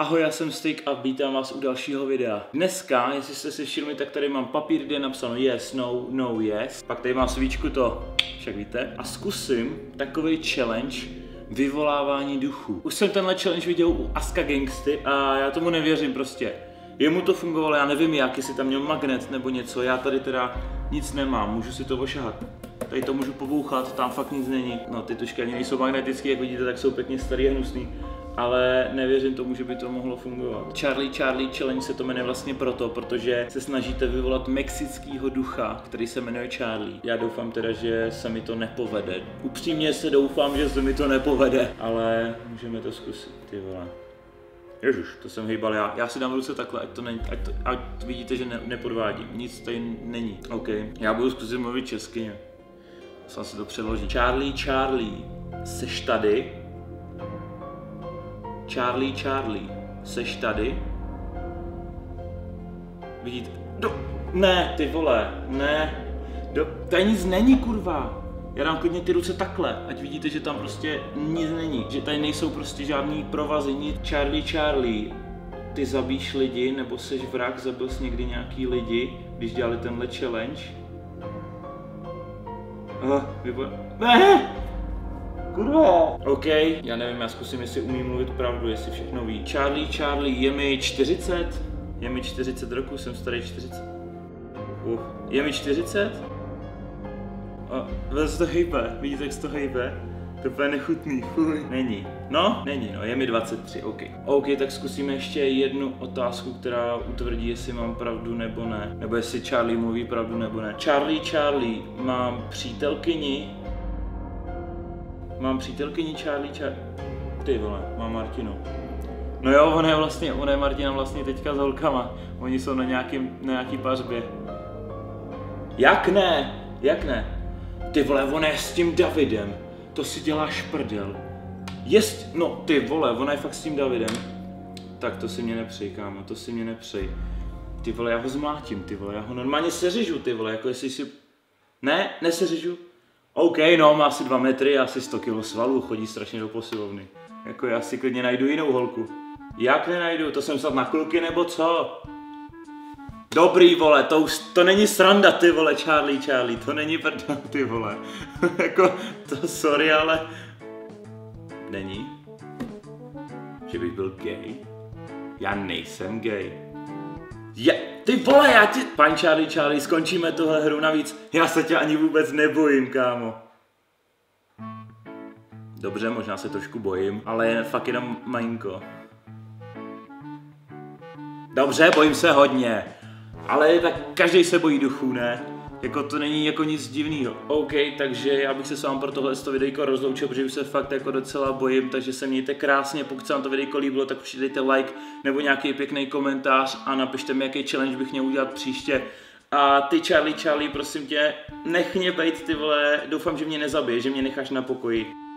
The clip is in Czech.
Ahoj, já jsem Styk a vítám vás u dalšího videa. Dneska, jestli jste si všimli, tak tady mám papír, kde je napsáno yes, no, no, yes. Pak tady mám svíčku to, však víte. A zkusím takový challenge vyvolávání duchů. Už jsem tenhle challenge viděl u Aska Gangsty a já tomu nevěřím prostě. Jemu to fungovalo, já nevím jak, jestli tam měl magnet nebo něco, já tady teda nic nemám, můžu si to ošahat. Tady to můžu pobouchat, tam fakt nic není. No ty tušky ani nejsou magnetické, jak vidíte, tak jsou pěkně starý a hnusný ale nevěřím tomu, že by to mohlo fungovat. Charlie Charlie Challenge se to jmenuje vlastně proto, protože se snažíte vyvolat mexického ducha, který se jmenuje Charlie. Já doufám teda, že se mi to nepovede. Upřímně se doufám, že se mi to nepovede, ale můžeme to zkusit, ty vole. Ježiš, to jsem hejbal já. Já si dám ruce takhle, ať to, není, ať, to, ať vidíte, že ne, nepodvádím. Nic tady není. OK, já budu zkusit mluvit česky. Jsem si to přeložit. Charlie, Charlie, seš tady? Charlie, Charlie, seš tady? Vidíte? Do... Ne, ty vole, ne. Do... Tady nic není, kurva. Já dám klidně ty ruce takhle, ať vidíte, že tam prostě nic není. Že tady nejsou prostě žádný provazy, nic. Charlie, Charlie, ty zabíš lidi, nebo seš vrak, zabil jsi někdy nějaký lidi, když dělali tenhle challenge? Uh, vypadá... Ne! Kurva. OK, já nevím, já zkusím, jestli umím mluvit pravdu, jestli všechno ví. Charlie, Charlie, je mi 40? Je mi 40 roku, jsem starý 40. Uh, je mi 40? A vezme to hejbe, vidíte, jak se to hejbe? To je nechutný, fuj. Není. No, není, no, je mi 23, OK. OK, tak zkusíme ještě jednu otázku, která utvrdí, jestli mám pravdu nebo ne. Nebo jestli Charlie mluví pravdu nebo ne. Charlie, Charlie, mám přítelkyni, Mám přítelkyni Charlie Char... Ty vole, mám Martinu. No jo, ona je vlastně, ona je Martina vlastně teďka s holkama. Oni jsou na, nějakým, na nějaký pařbě. Jak ne? Jak ne? Ty vole, ona je s tím Davidem. To si děláš prdel. Jest, no ty vole, ona je fakt s tím Davidem. Tak to si mě nepřej, kámo, to si mě nepřej. Ty vole, já ho zmlátím, ty vole, já ho normálně seřižu, ty vole, jako jestli si... Ne, neseřižu. OK, no, má asi dva metry, asi 100 kg svalů, chodí strašně do posilovny. Jako já si klidně najdu jinou holku. Jak nenajdu? To jsem snad na kluky nebo co? Dobrý vole, to už, to není sranda ty vole, Charlie, Charlie, to není prdel ty vole. jako, to sorry, ale... Není? Že bych byl gay? Já nejsem gay. Je, ty vole, já ti... Pan Charlie, Charlie, skončíme tuhle hru navíc. Já se tě ani vůbec nebojím, kámo. Dobře, možná se trošku bojím, ale je fakt jenom malinko. Dobře, bojím se hodně. Ale tak každý se bojí duchů, ne? Jako to není jako nic divného. OK, takže já bych se s vámi pro tohle videjko rozloučil, protože už se fakt jako docela bojím, takže se mějte krásně, pokud se vám to videjko líbilo, tak určitě dejte like nebo nějaký pěkný komentář a napište mi, jaký challenge bych měl udělat příště. A ty Charlie, Charlie, prosím tě, nech mě bejt ty vole, doufám, že mě nezabije, že mě necháš na pokoji.